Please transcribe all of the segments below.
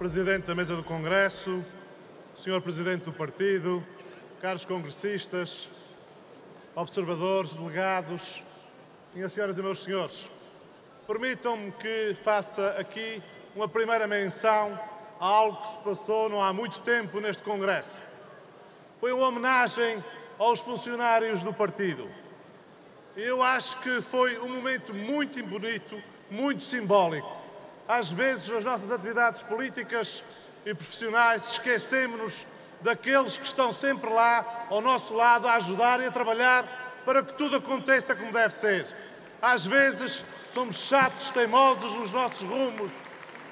Presidente da Mesa do Congresso, Sr. Presidente do Partido, caros congressistas, observadores, delegados, minhas senhoras e meus senhores, permitam-me que faça aqui uma primeira menção a algo que se passou não há muito tempo neste Congresso. Foi uma homenagem aos funcionários do partido. Eu acho que foi um momento muito bonito, muito simbólico. Às vezes, nas nossas atividades políticas e profissionais, esquecemos-nos daqueles que estão sempre lá, ao nosso lado, a ajudar e a trabalhar para que tudo aconteça como deve ser. Às vezes somos chatos, teimosos nos nossos rumos,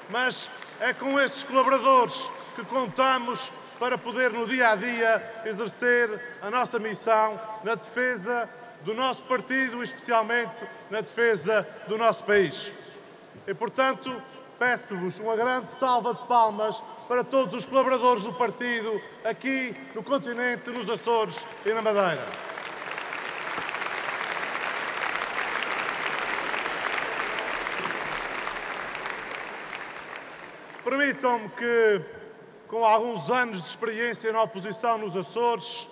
mas é com estes colaboradores que contamos para poder, no dia a dia, exercer a nossa missão na defesa do nosso partido e, especialmente, na defesa do nosso país. E, portanto, peço-vos uma grande salva de palmas para todos os colaboradores do partido aqui no continente, nos Açores e na Madeira. Permitam-me que, com alguns anos de experiência na oposição nos Açores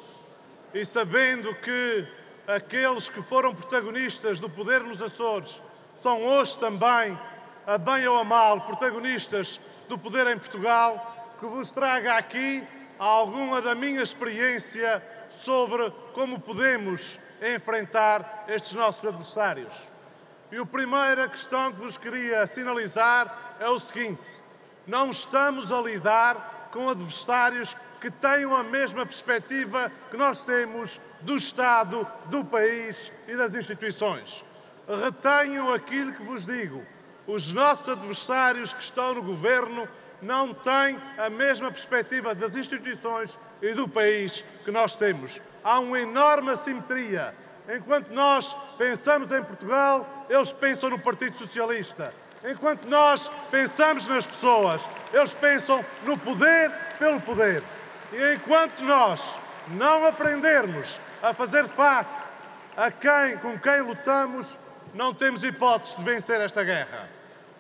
e sabendo que aqueles que foram protagonistas do poder nos Açores são hoje também, a bem ou a mal, protagonistas do poder em Portugal, que vos traga aqui alguma da minha experiência sobre como podemos enfrentar estes nossos adversários. E a primeira questão que vos queria sinalizar é o seguinte: não estamos a lidar com adversários que tenham a mesma perspectiva que nós temos do Estado, do país e das instituições. Retenham aquilo que vos digo. Os nossos adversários que estão no governo não têm a mesma perspectiva das instituições e do país que nós temos. Há uma enorme assimetria. Enquanto nós pensamos em Portugal, eles pensam no Partido Socialista. Enquanto nós pensamos nas pessoas, eles pensam no poder pelo poder. E enquanto nós não aprendermos a fazer face a quem, com quem lutamos, não temos hipóteses de vencer esta guerra.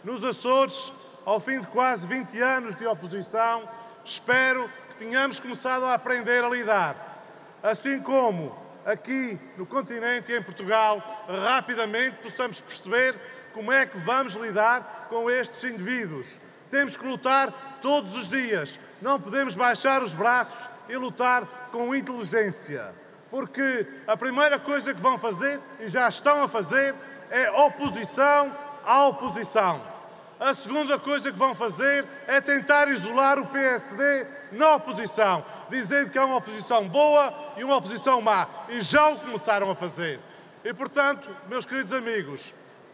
Nos Açores, ao fim de quase 20 anos de oposição, espero que tenhamos começado a aprender a lidar. Assim como aqui no continente e em Portugal, rapidamente possamos perceber como é que vamos lidar com estes indivíduos. Temos que lutar todos os dias. Não podemos baixar os braços e lutar com inteligência. Porque a primeira coisa que vão fazer, e já estão a fazer, é oposição à oposição. A segunda coisa que vão fazer é tentar isolar o PSD na oposição, dizendo que é uma oposição boa e uma oposição má. E já o começaram a fazer. E, portanto, meus queridos amigos,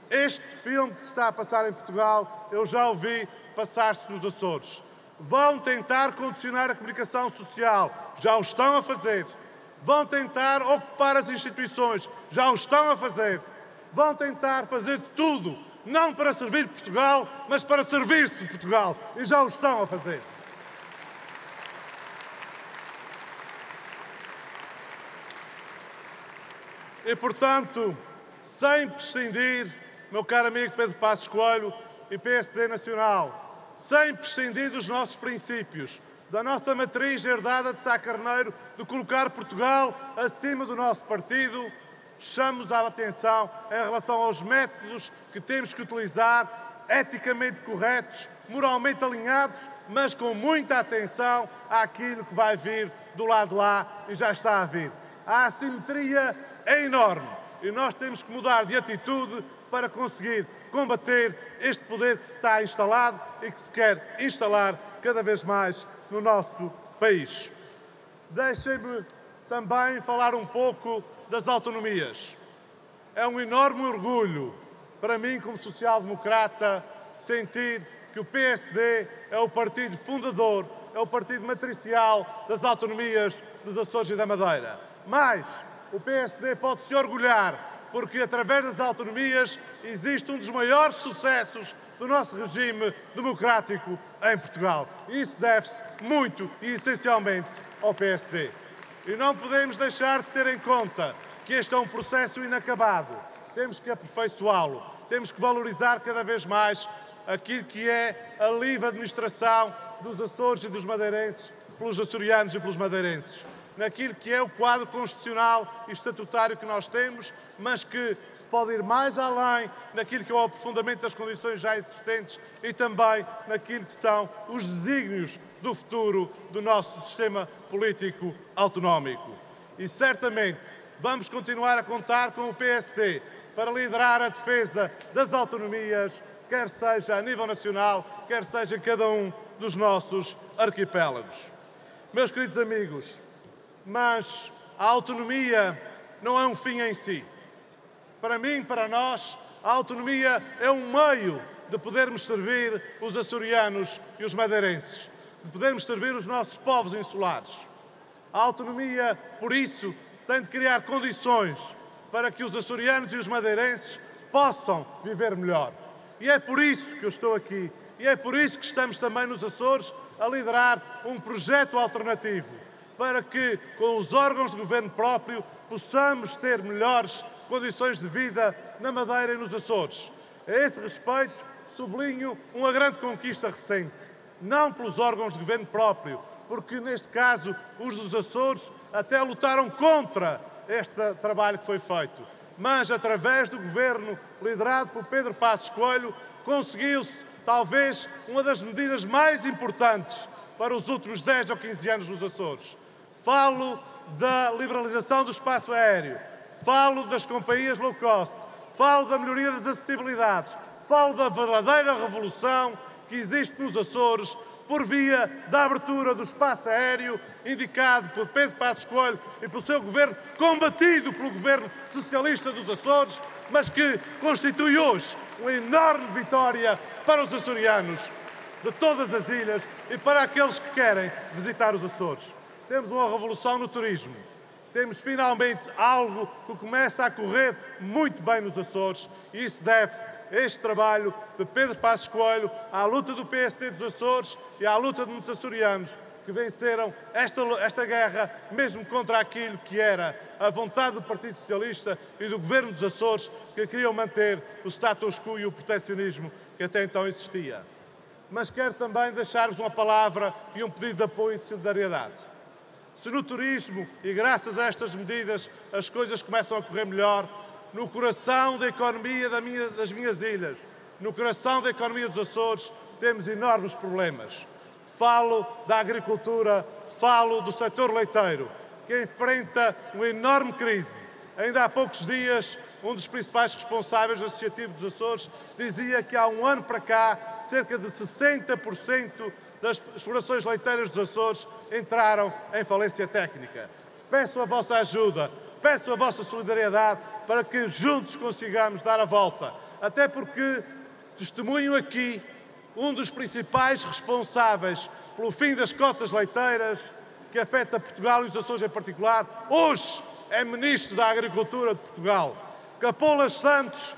este filme que se está a passar em Portugal, eu já ouvi passar-se nos Açores. Vão tentar condicionar a comunicação social, já o estão a fazer. Vão tentar ocupar as instituições, já o estão a fazer. Vão tentar fazer tudo, não para servir Portugal, mas para servir-se de Portugal, e já o estão a fazer. E, portanto, sem prescindir meu caro amigo Pedro Passos Coelho e PSD Nacional, sem prescindir dos nossos princípios, da nossa matriz herdada de Sá Carneiro, de colocar Portugal acima do nosso partido, chamamos a atenção em relação aos métodos que temos que utilizar, eticamente corretos, moralmente alinhados, mas com muita atenção àquilo que vai vir do lado de lá e já está a vir. A assimetria é enorme e nós temos que mudar de atitude para conseguir combater este poder que se está instalado e que se quer instalar cada vez mais no nosso país. Deixem-me também falar um pouco das autonomias. É um enorme orgulho para mim, como social-democrata, sentir que o PSD é o partido fundador, é o partido matricial das autonomias dos Açores e da Madeira. Mas o PSD pode se orgulhar porque através das autonomias existe um dos maiores sucessos do nosso regime democrático em Portugal. Isso deve-se muito e essencialmente ao PSD. E não podemos deixar de ter em conta que este é um processo inacabado. Temos que aperfeiçoá-lo, temos que valorizar cada vez mais aquilo que é a livre administração dos Açores e dos madeirenses pelos açorianos e pelos madeirenses naquilo que é o quadro constitucional e estatutário que nós temos, mas que se pode ir mais além naquilo que é o aprofundamento das condições já existentes e também naquilo que são os desígnios do futuro do nosso sistema político autonómico. E certamente vamos continuar a contar com o PSD para liderar a defesa das autonomias, quer seja a nível nacional, quer seja em cada um dos nossos arquipélagos. Meus queridos amigos, mas a autonomia não é um fim em si. Para mim, para nós, a autonomia é um meio de podermos servir os açorianos e os madeirenses, de podermos servir os nossos povos insulares. A autonomia, por isso, tem de criar condições para que os açorianos e os madeirenses possam viver melhor. E é por isso que eu estou aqui, e é por isso que estamos também nos Açores a liderar um projeto alternativo para que, com os órgãos de governo próprio, possamos ter melhores condições de vida na Madeira e nos Açores. A esse respeito, sublinho uma grande conquista recente, não pelos órgãos de governo próprio, porque neste caso os dos Açores até lutaram contra este trabalho que foi feito, mas através do governo liderado por Pedro Passos Coelho, conseguiu-se talvez uma das medidas mais importantes para os últimos 10 ou 15 anos nos Açores. Falo da liberalização do espaço aéreo, falo das companhias low cost, falo da melhoria das acessibilidades, falo da verdadeira revolução que existe nos Açores por via da abertura do espaço aéreo indicado por Pedro Passos Coelho e pelo seu governo, combatido pelo governo socialista dos Açores, mas que constitui hoje uma enorme vitória para os açorianos de todas as ilhas e para aqueles que querem visitar os Açores. Temos uma revolução no turismo. Temos finalmente algo que começa a correr muito bem nos Açores e isso deve-se a este trabalho de Pedro Passos Coelho, à luta do PST dos Açores e à luta de muitos açorianos que venceram esta, esta guerra, mesmo contra aquilo que era a vontade do Partido Socialista e do Governo dos Açores, que queriam manter o status quo e o proteccionismo que até então existia. Mas quero também deixar-vos uma palavra e um pedido de apoio e de solidariedade. Se no turismo, e graças a estas medidas, as coisas começam a correr melhor, no coração da economia das minhas ilhas, no coração da economia dos Açores, temos enormes problemas. Falo da agricultura, falo do setor leiteiro, que enfrenta uma enorme crise. Ainda há poucos dias, um dos principais responsáveis do Associativo dos Açores dizia que há um ano para cá, cerca de 60% das explorações leiteiras dos Açores entraram em falência técnica. Peço a vossa ajuda, peço a vossa solidariedade para que juntos consigamos dar a volta. Até porque testemunho aqui um dos principais responsáveis pelo fim das cotas leiteiras, que afeta Portugal e os Açores em particular, hoje é Ministro da Agricultura de Portugal. Capolas Santos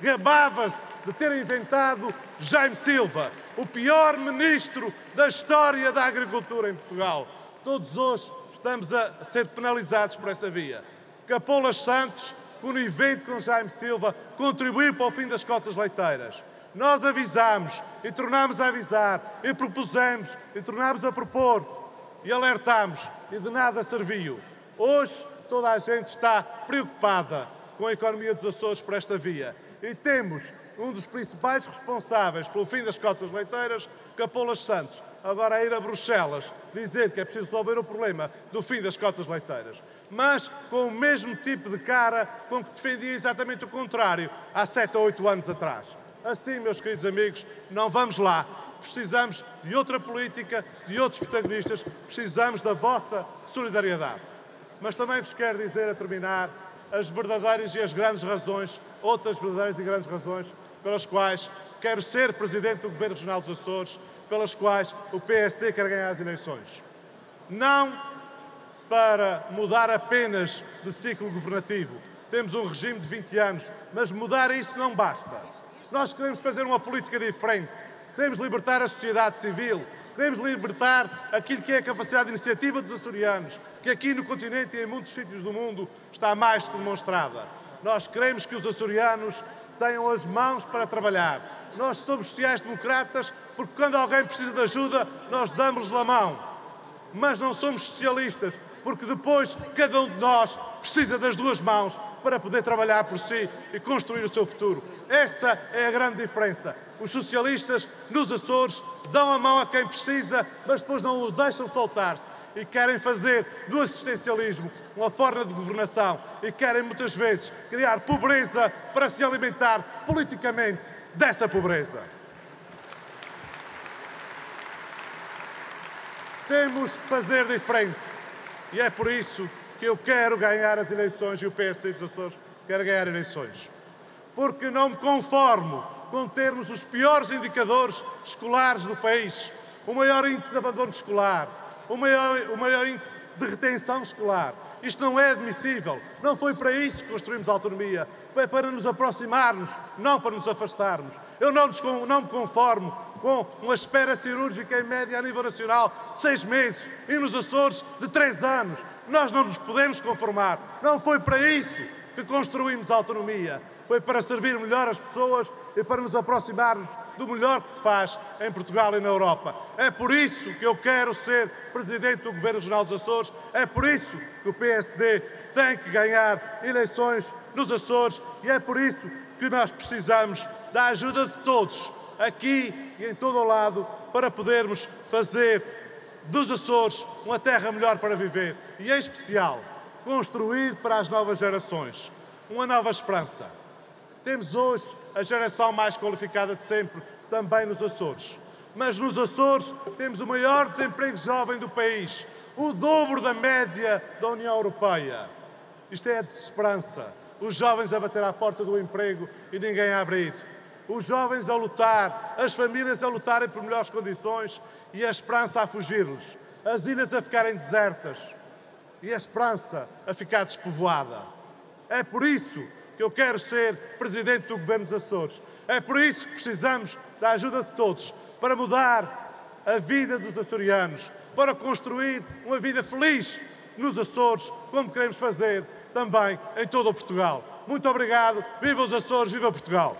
gabava-se de ter inventado Jaime Silva, o pior ministro da história da agricultura em Portugal. Todos hoje estamos a ser penalizados por essa via. Capolas Santos, conivente com Jaime Silva, contribuiu para o fim das cotas leiteiras. Nós avisámos e tornámos a avisar, e propusemos e tornámos a propor e alertámos e de nada serviu. Hoje toda a gente está preocupada com a economia dos Açores por esta via e temos um dos principais responsáveis pelo fim das cotas leiteiras, Capolas Santos, agora a ir a Bruxelas dizer que é preciso resolver o problema do fim das cotas leiteiras, mas com o mesmo tipo de cara com que defendia exatamente o contrário há sete ou oito anos atrás. Assim, meus queridos amigos, não vamos lá. Precisamos de outra política, de outros protagonistas, precisamos da vossa solidariedade. Mas também vos quero dizer, a terminar, as verdadeiras e as grandes razões, outras verdadeiras e grandes razões pelas quais quero ser Presidente do Governo Regional dos Açores, pelas quais o PSD quer ganhar as eleições. Não para mudar apenas de ciclo governativo. Temos um regime de 20 anos, mas mudar isso não basta. Nós queremos fazer uma política diferente. Queremos libertar a sociedade civil, Queremos libertar aquilo que é a capacidade de iniciativa dos açorianos, que aqui no continente e em muitos sítios do mundo está mais que demonstrada. Nós queremos que os açorianos tenham as mãos para trabalhar. Nós somos sociais-democratas porque quando alguém precisa de ajuda, nós damos-lhe a mão. Mas não somos socialistas porque depois cada um de nós precisa das duas mãos para poder trabalhar por si e construir o seu futuro. Essa é a grande diferença. Os socialistas nos Açores dão a mão a quem precisa, mas depois não o deixam soltar-se e querem fazer do assistencialismo uma forma de governação e querem muitas vezes criar pobreza para se alimentar politicamente dessa pobreza. Temos que fazer diferente e é por isso que eu quero ganhar as eleições e o PSD dos Açores quer ganhar eleições. Porque não me conformo com termos os piores indicadores escolares do país, o maior índice de abandono escolar, o maior, o maior índice de retenção escolar. Isto não é admissível. Não foi para isso que construímos a autonomia. Foi para nos aproximarmos, não para nos afastarmos. Eu não, não me conformo com uma espera cirúrgica em média a nível nacional seis meses e nos Açores de três anos. Nós não nos podemos conformar. Não foi para isso que construímos a autonomia foi para servir melhor as pessoas e para nos aproximarmos do melhor que se faz em Portugal e na Europa. É por isso que eu quero ser Presidente do Governo Regional dos Açores, é por isso que o PSD tem que ganhar eleições nos Açores e é por isso que nós precisamos da ajuda de todos, aqui e em todo o lado, para podermos fazer dos Açores uma terra melhor para viver e, em especial, construir para as novas gerações uma nova esperança. Temos hoje a geração mais qualificada de sempre, também nos Açores. Mas nos Açores temos o maior desemprego jovem do país, o dobro da média da União Europeia. Isto é a desesperança. Os jovens a bater à porta do emprego e ninguém a abrir. Os jovens a lutar, as famílias a lutarem por melhores condições e a esperança a fugir-lhes. As ilhas a ficarem desertas e a esperança a ficar despovoada. É por isso que eu quero ser presidente do Governo dos Açores. É por isso que precisamos da ajuda de todos para mudar a vida dos açorianos, para construir uma vida feliz nos Açores, como queremos fazer também em todo o Portugal. Muito obrigado, viva os Açores, viva Portugal!